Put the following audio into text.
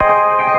Música